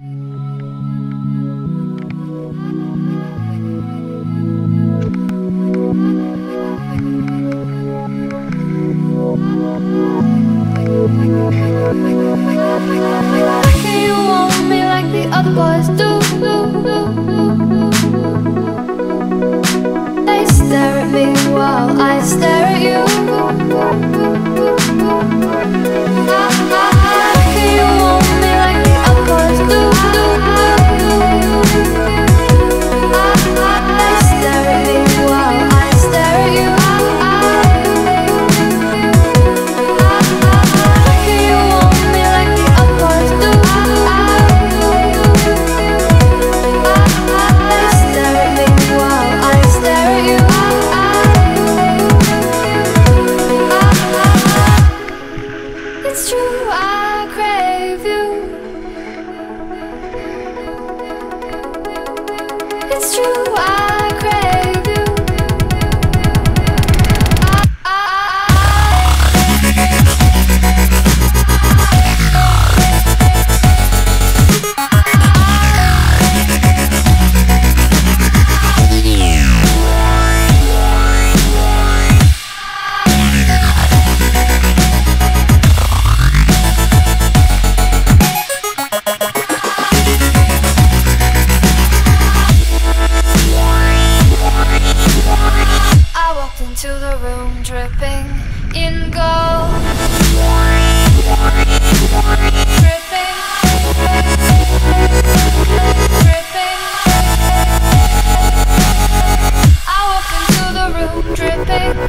Why can't you want me like the other boys do? into the room dripping in gold. Dripping, dripping. I walk into the room dripping.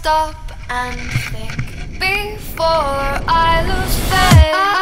stop and think before I lose faith.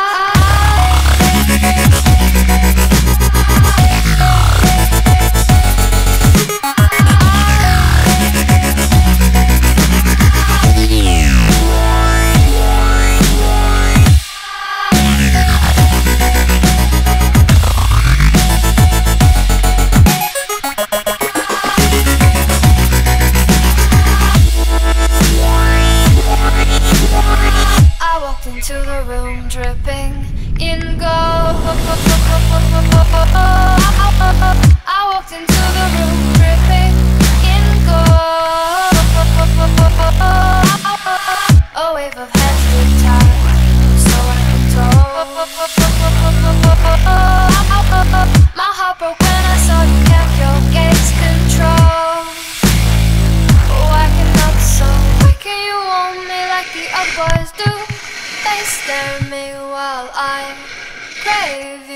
in go. I walked into the room dripping in gold A wave of heads So I'm I'm brave.